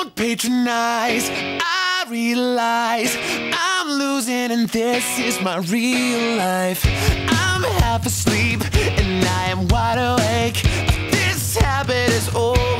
Don't patronize. I realize I'm losing, and this is my real life. I'm half asleep, and I am wide awake. This habit is old.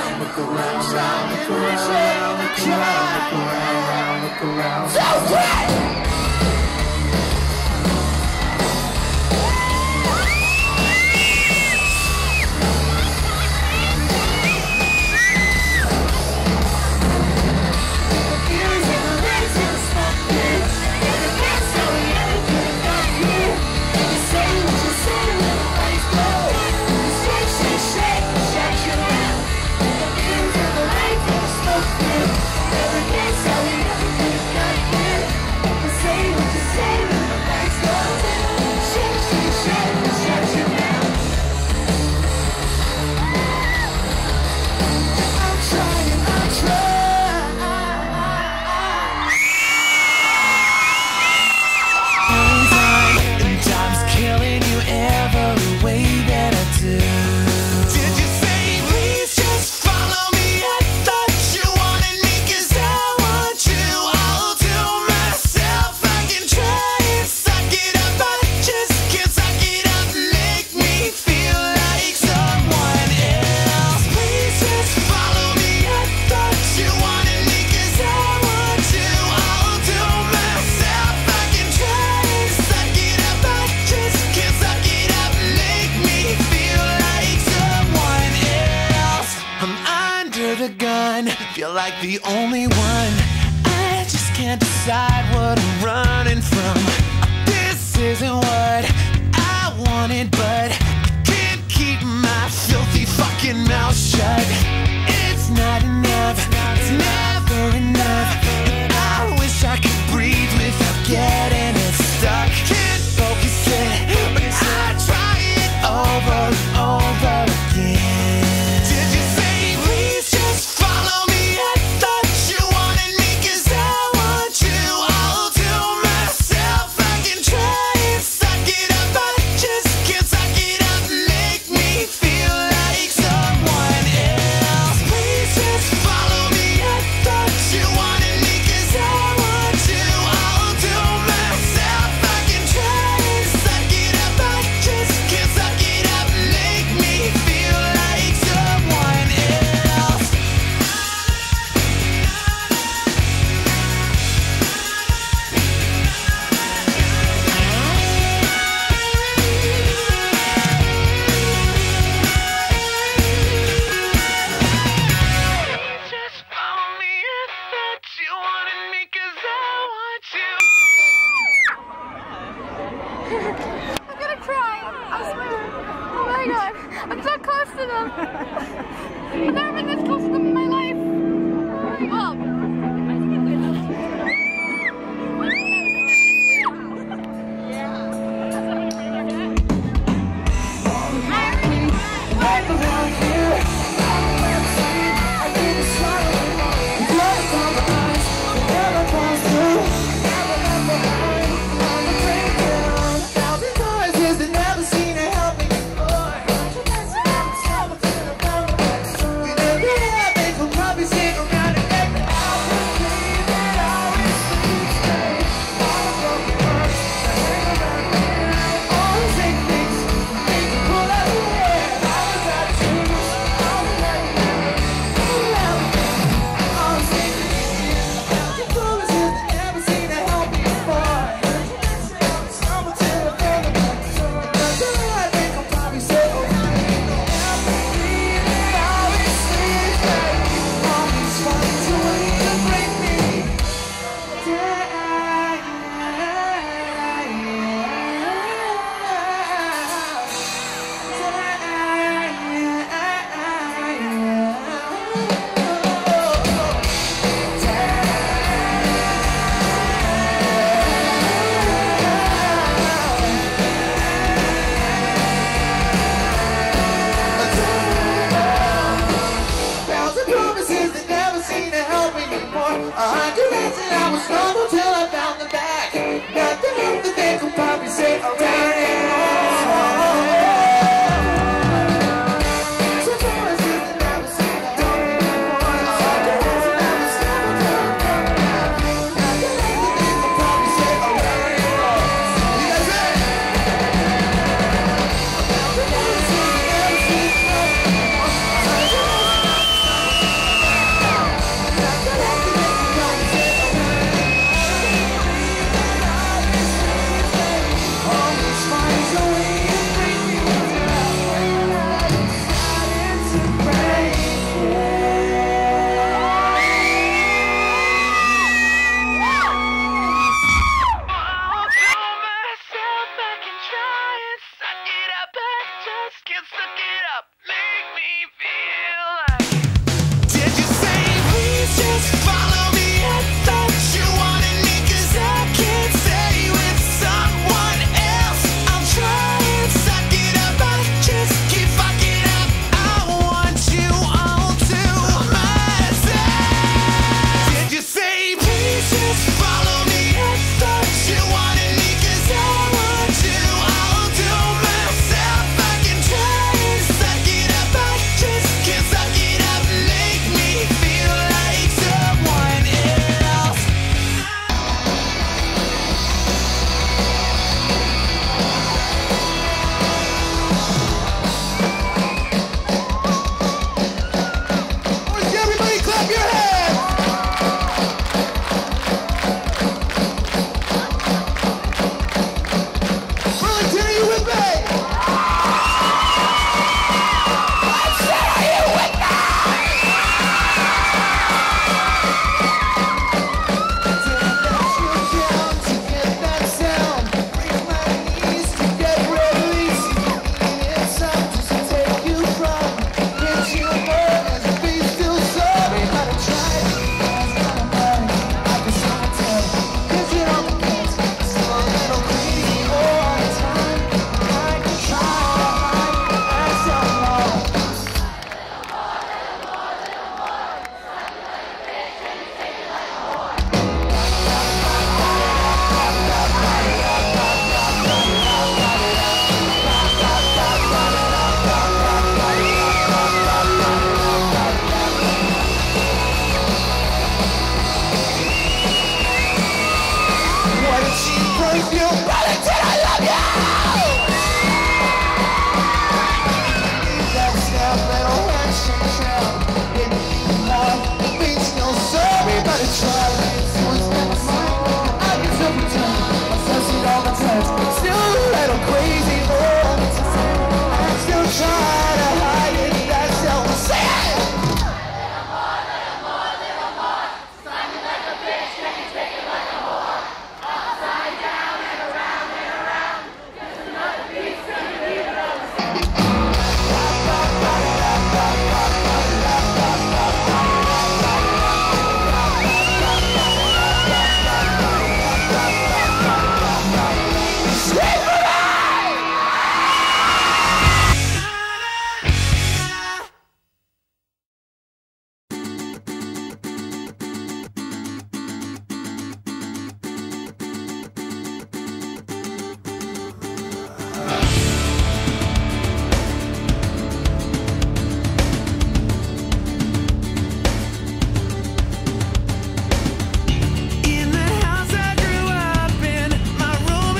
around, look around, look around, look around, look around, look around, look around. So great! The only one. I just can't decide what I'm running from. I'm never this close